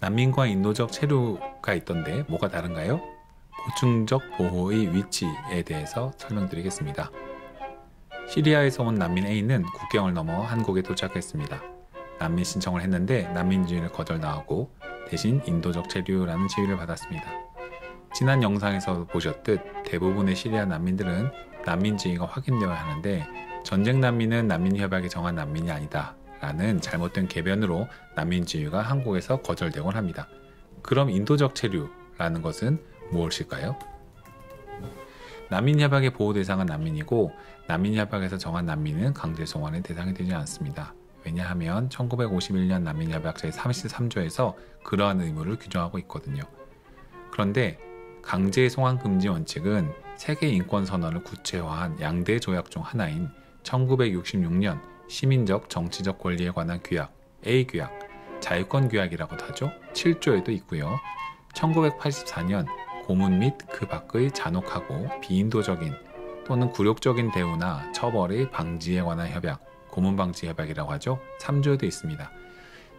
난민과 인도적 체류가 있던데 뭐가 다른가요? 보충적 보호의 위치에 대해서 설명드리겠습니다. 시리아에서 온 난민 A는 국경을 넘어 한국에 도착했습니다. 난민 신청을 했는데 난민 지위를 거절 나하고 대신 인도적 체류라는 지위를 받았습니다. 지난 영상에서 보셨듯 대부분의 시리아 난민들은 난민 지위가 확인되어야 하는데 전쟁 난민은 난민 협약에 정한 난민이 아니다 라는 잘못된 개변으로 난민지위가 한국에서 거절되곤 합니다. 그럼 인도적 체류라는 것은 무엇일까요? 난민협약의 보호 대상은 난민이고 난민협약에서 정한 난민은 강제 송환의 대상이 되지 않습니다. 왜냐하면 1951년 난민협약 제33조에서 그러한 의무를 규정하고 있거든요. 그런데 강제 송환 금지 원칙은 세계 인권 선언을 구체화한 양대 조약 중 하나인 1966년 시민적 정치적 권리에 관한 규약 A 규약 자유권 규약이라고도 하죠. 7조에도 있고요. 1984년 고문 및 그 밖의 잔혹하고 비인도적인 또는 굴욕적인 대우나 처벌의 방지에 관한 협약, 고문방지협약이라고 하죠. 3조에도 있습니다.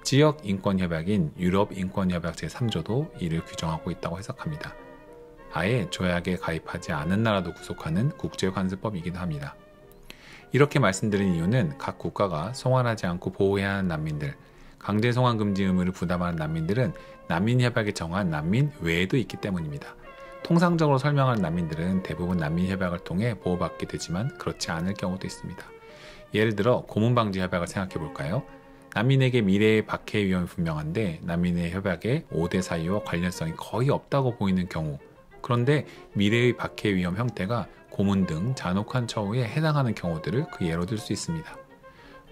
지역 인권 협약인 유럽 인권 협약 제3조도 이를 규정하고 있다고 해석합니다. 아예 조약에 가입하지 않은 나라도 구속하는 국제관습법이기도 합니다. 이렇게 말씀드린 이유는 각 국가가 송환하지 않고 보호해야 하는 난민들, 강제 송환 금지 의무를 부담하는 난민들은 난민협약에 정한 난민 외에도 있기 때문입니다. 통상적으로 설명하는 난민들은 대부분 난민협약을 통해 보호받게 되지만 그렇지 않을 경우도 있습니다. 예를 들어 고문방지 협약을 생각해 볼까요? 난민에게 미래의 박해 위험이 분명한데 난민의 협약에 5대 사유와 관련성이 거의 없다고 보이는 경우 그런데 미래의 박해 위험 형태가 고문 등 잔혹한 처우에 해당하는 경우들을 그 예로 들 수 있습니다.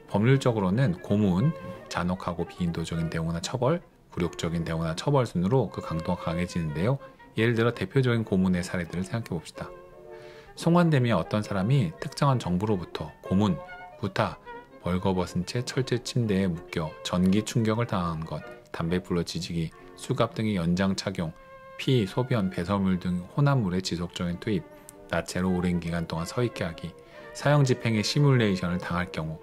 법률적으로는 고문, 잔혹하고 비인도적인 대우나 처벌, 굴욕적인 대우나 처벌 순으로 그 강도가 강해지는데요. 예를 들어 대표적인 고문의 사례들을 생각해 봅시다. 송환되면 어떤 사람이 특정한 정부로부터 고문, 구타, 벌거벗은 채 철제 침대에 묶여 전기 충격을 당한 것, 담배 불로 지지기, 수갑 등의 연장 착용, 피, 소변, 배설물 등 혼합물의 지속적인 투입, 나체로 오랜 기간 동안 서 있게 하기, 사형 집행의 시뮬레이션을 당할 경우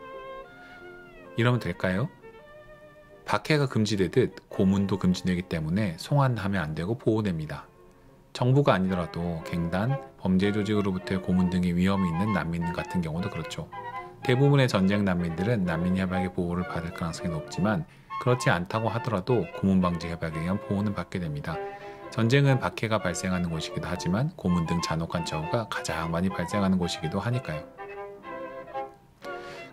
이러면 될까요? 박해가 금지되듯 고문도 금지되기 때문에 송환하면 안 되고 보호됩니다. 정부가 아니더라도 갱단, 범죄 조직으로부터의 고문 등의 위험이 있는 난민 같은 경우도 그렇죠. 대부분의 전쟁 난민들은 난민 협약의 보호를 받을 가능성이 높지만 그렇지 않다고 하더라도 고문 방지 협약에 의한 보호는 받게 됩니다. 전쟁은 박해가 발생하는 곳이기도 하지만 고문 등 잔혹한 처우가 가장 많이 발생하는 곳이기도 하니까요.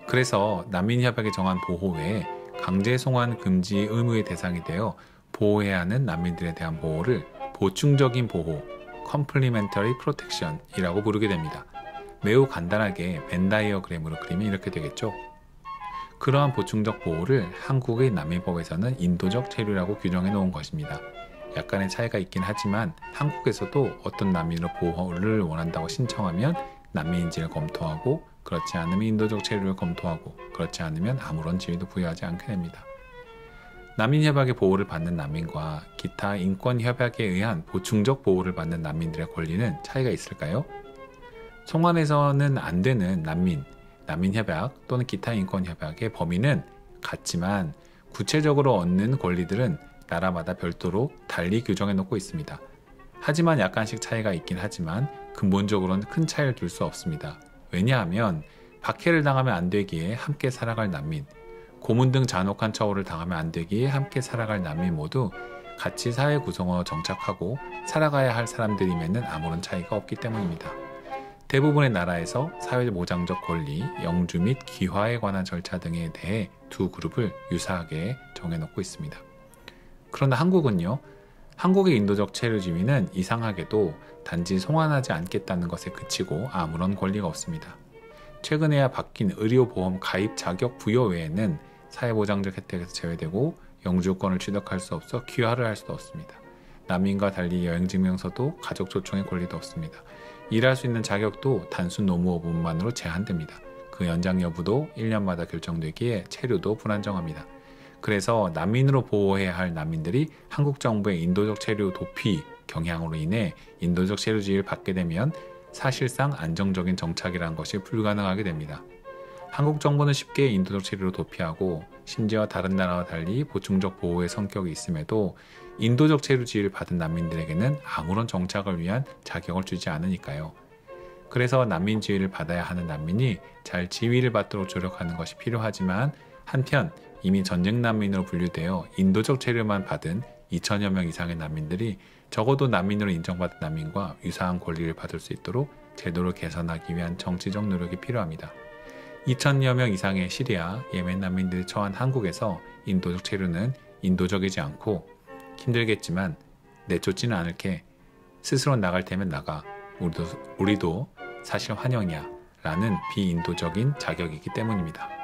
그래서 난민협약에 정한 보호 외에 강제 송환 금지 의무의 대상이 되어 보호해야 하는 난민들에 대한 보호를 보충적인 보호, complementary protection이라고 부르게 됩니다. 매우 간단하게 벤다이어그램으로 그리면 이렇게 되겠죠. 그러한 보충적 보호를 한국의 난민법에서는 인도적 체류라고 규정해 놓은 것입니다. 약간의 차이가 있긴 하지만 한국에서도 어떤 난민으로 보호를 원한다고 신청하면 난민인지를 검토하고 그렇지 않으면 인도적 체류를 검토하고 그렇지 않으면 아무런 지위도 부여하지 않게 됩니다. 난민협약의 보호를 받는 난민과 기타 인권협약에 의한 보충적 보호를 받는 난민들의 권리는 차이가 있을까요? 송환에서는 안 되는 난민, 난민협약 또는 기타 인권협약의 범위는 같지만 구체적으로 얻는 권리들은 나라마다 별도로 달리 규정해 놓고 있습니다. 하지만 약간씩 차이가 있긴 하지만 근본적으로는 큰 차이를 둘 수 없습니다. 왜냐하면 박해를 당하면 안 되기에 함께 살아갈 난민, 고문 등 잔혹한 처우를 당하면 안 되기에 함께 살아갈 난민 모두 같이 사회 구성원으로 정착하고 살아가야 할 사람들임에는 아무런 차이가 없기 때문입니다. 대부분의 나라에서 사회보장적 권리, 영주 및 귀화에 관한 절차 등에 대해 두 그룹을 유사하게 정해놓고 있습니다. 그러나 한국은요, 한국의 인도적 체류지위는 이상하게도 단지 송환하지 않겠다는 것에 그치고 아무런 권리가 없습니다. 최근에야 바뀐 의료보험 가입 자격 부여 외에는 사회보장적 혜택에서 제외되고 영주권을 취득할 수 없어 귀화를 할 수도 없습니다. 난민과 달리 여행증명서도 가족 초청의 권리도 없습니다. 일할 수 있는 자격도 단순 노무업만으로 제한됩니다. 그 연장 여부도 1년마다 결정되기에 체류도 불안정합니다. 그래서 난민으로 보호해야 할 난민들이 한국 정부의 인도적 체류 도피 경향으로 인해 인도적 체류 지위를 받게 되면 사실상 안정적인 정착이라는 것이 불가능하게 됩니다. 한국 정부는 쉽게 인도적 체류를 도피하고 심지어 다른 나라와 달리 보충적 보호의 성격이 있음에도 인도적 체류 지위를 받은 난민들에게는 아무런 정착을 위한 자격을 주지 않으니까요. 그래서 난민 지위를 받아야 하는 난민이 잘 지위를 받도록 조력하는 것이 필요하지만 한편 이미 전쟁 난민으로 분류되어 인도적 체류만 받은 2천여 명 이상의 난민들이 적어도 난민으로 인정받은 난민과 유사한 권리를 받을 수 있도록 제도를 개선하기 위한 정치적 노력이 필요합니다. 2천여 명 이상의 시리아, 예멘 난민들이 처한 한국에서 인도적 체류는 인도적이지 않고 힘들겠지만 내쫓지는 않을게 스스로 나갈 테면 나가 우리도, 우리도 사실 환영이야 라는 비인도적인 자격이기 때문입니다.